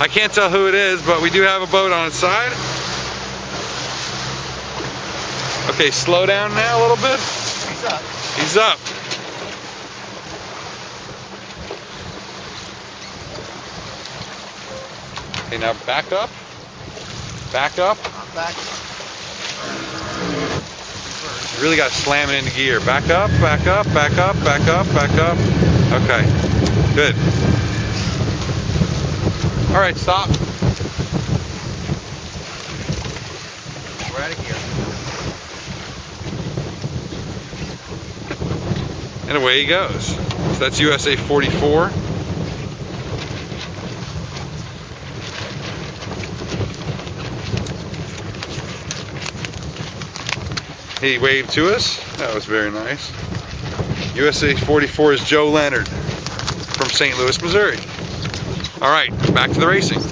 I can't tell who it is, but we do have a boat on its side. Okay, slow down now a little bit. He's up. He's up. Okay, now back up. Back up. Back. You really got to slam it into gear. Back up, back up, back up, back up, back up. Okay, good. All right, stop. We're out of gear. And away he goes. So that's USA 44. He waved to us. That was very nice. USA 44 is Joe Leonard from St. Louis, Missouri. All right, back to the racing.